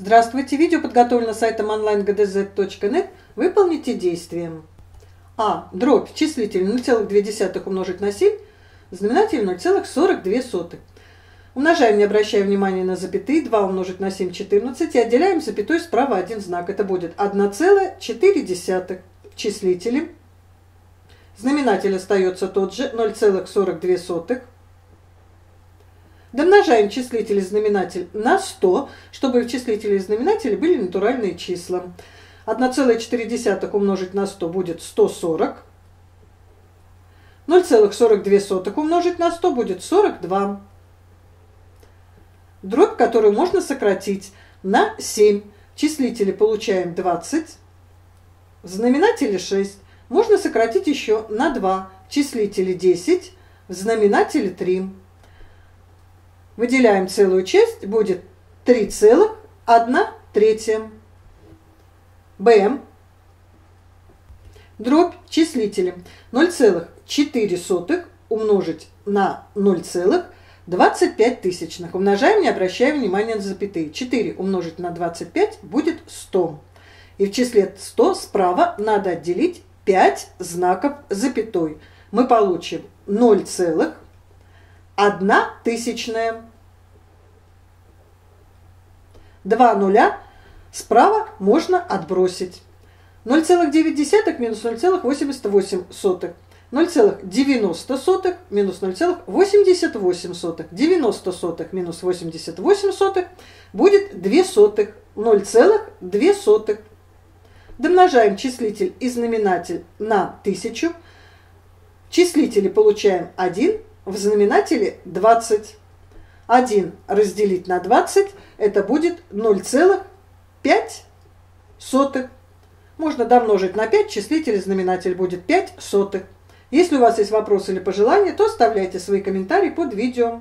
Здравствуйте! Видео подготовлено сайтом online.gdz.net. Выполните действие. А. Дробь. Числитель 0,2 умножить на 7. Знаменатель 0,42. Умножаем, не обращая внимания на запятые. 2 умножить на 7 – 14. И отделяем запятой справа один знак. Это будет 1,4 числителем. Знаменатель остается тот же 0,42. Домножаем числитель и знаменатель на 100, чтобы в числителе и знаменателе были натуральные числа. 1,4 умножить на 100 будет 140. 0,42 умножить на 100 будет 42. Дробь, которую можно сократить на 7. В числителе получаем 20. В знаменателе 6. Можно сократить еще на 2. В числителе 10. В знаменателе 3. Выделяем целую часть, будет 3,1 третья. БМ. Дробь числителем 0,4 умножить на 0,25 тысячных. Умножаем, не обращая внимания на запятые. 4 умножить на 25 будет 100. И в числе 100 справа надо отделить 5 знаков запятой. Мы получим 0,1 тысячная. Два нуля справа можно отбросить. 0,9 минус 0,88. 0,90 минус 0,88. 90 сотых минус 88 сотых будет 2 сотых. 0,2 сотых. Домножаем числитель и знаменатель на 1000. В числителе получаем 1, в знаменателе 20. 1 разделить на 20 это будет 0,5 сотых. Можно домножить на 5, числитель и знаменатель будет 5 сотых. Если у вас есть вопросы или пожелания, то оставляйте свои комментарии под видео.